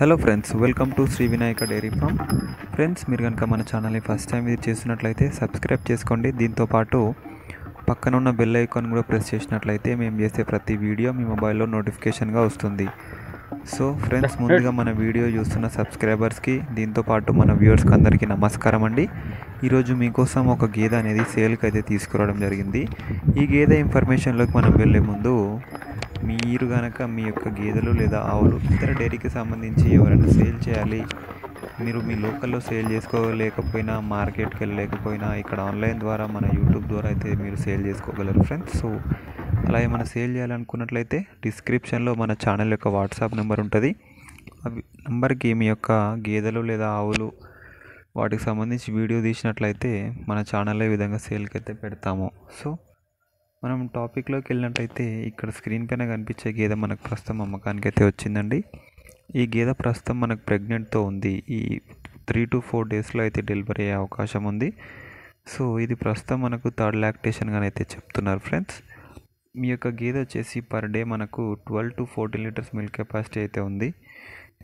Hello friends welcome to Shri Vinayaka dairy farm friends మీరు కనుక మన ఛానల్ని ఫస్ట్ టైం విజిట్ చేస్తున్నట్లయితే సబ్స్క్రైబ్ చేసుకోండి. దీంతోపాటు పక్కన ఉన్న బెల్ ఐకాన్ కూడా ప్రెస్ చేసినట్లయితే మేము చేసే ప్రతి వీడియో మీ మొబైల్లో నోటిఫికేషన్గా వస్తుంది. సో ఫ్రెండ్స్ ముందుగా మన వీడియో చూస్తున్న సబ్స్క్రైబర్స్కి దీంతోపాటు మన వ్యూవర్స్కి అందరికీ నమస్కారం అండి. ఈరోజు మీకోసం ఒక గేదె అనేది సేల్కి అయితే తీసుకురావడం జరిగింది. ఈ గేదె ఇన్ఫర్మేషన్లోకి మనం వెళ్ళే ముందు మీరు కనుక మీ యొక్క గేదెలు లేదా ఆవులు ఇతర డైరీకి సంబంధించి ఎవరైనా సేల్ చేయాలి మీరు మీ లోకల్లో సేల్ చేసుకోలేకపోయినా మార్కెట్కి వెళ్ళలేకపోయినా ఇక్కడ ఆన్లైన్ ద్వారా మన యూట్యూబ్ ద్వారా అయితే మీరు సేల్ చేసుకోగలరు ఫ్రెండ్స్. సో అలా ఏమైనా సేల్ చేయాలనుకున్నట్లయితే డిస్క్రిప్షన్లో మన ఛానల్ యొక్క వాట్సాప్ నెంబర్ ఉంటుంది. అవి నెంబర్కి మీ యొక్క గేదెలు లేదా ఆవులు వాటికి సంబంధించి వీడియో తీసినట్లయితే మన ఛానల్లో ఈ విధంగా సేల్కి అయితే పెడతాము. సో మనం టాపిక్లోకి వెళ్ళినట్టయితే ఇక్కడ స్క్రీన్ పైన కనిపించే గేదె మనకు ప్రస్తుతం అమ్మకానికి అయితే వచ్చిందండి. ఈ గేదె ప్రస్తుతం మనకు ప్రెగ్నెంట్తో ఉంది. ఈ త్రీ టు ఫోర్ డేస్లో అయితే డెలివరీ అయ్యే అవకాశం ఉంది. సో ఇది ప్రస్తుతం మనకు థర్డ్ లాక్టేషన్గా అయితే చెప్తున్నారు ఫ్రెండ్స్ మీ యొక్క గేదె వచ్చేసి పర్ డే మనకు twelve to fourteen litres milk capacity అయితే ఉంది.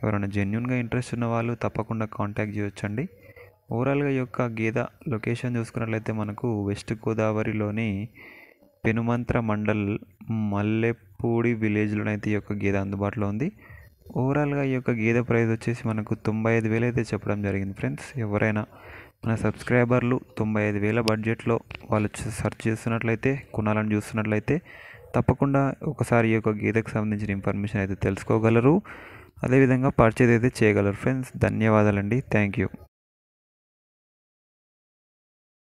ఎవరైనా జెన్యున్గా ఇంట్రెస్ట్ ఉన్న వాళ్ళు తప్పకుండా కాంటాక్ట్ చేయొచ్చండి. ఓవరాల్గా ఈ యొక్క గేదె లొకేషన్ చూసుకున్నట్లయితే మనకు వెస్ట్ గోదావరిలోని పెనుమంత్ర మండల్ మల్లెపూడి విలేజ్లోనైతే ఈ యొక్క గేదె అందుబాటులో ఉంది. ఓవరాల్గా ఈ యొక్క గేదె ప్రైస్ వచ్చేసి మనకు తొంభై ఐదు వేలు అయితే చెప్పడం జరిగింది ఫ్రెండ్స్. ఎవరైనా మన సబ్స్క్రైబర్లు తొంభై ఐదు వేల బడ్జెట్లో వాళ్ళు సెర్చ్ చేస్తున్నట్లయితే కొనాలని చూస్తున్నట్లయితే తప్పకుండా ఒకసారి ఈ యొక్క గీతకు సంబంధించిన ఇన్ఫర్మేషన్ అయితే తెలుసుకోగలరు. అదేవిధంగా పర్చేజ్ అయితే చేయగలరు ఫ్రెండ్స్. ధన్యవాదాలండి. Thank you.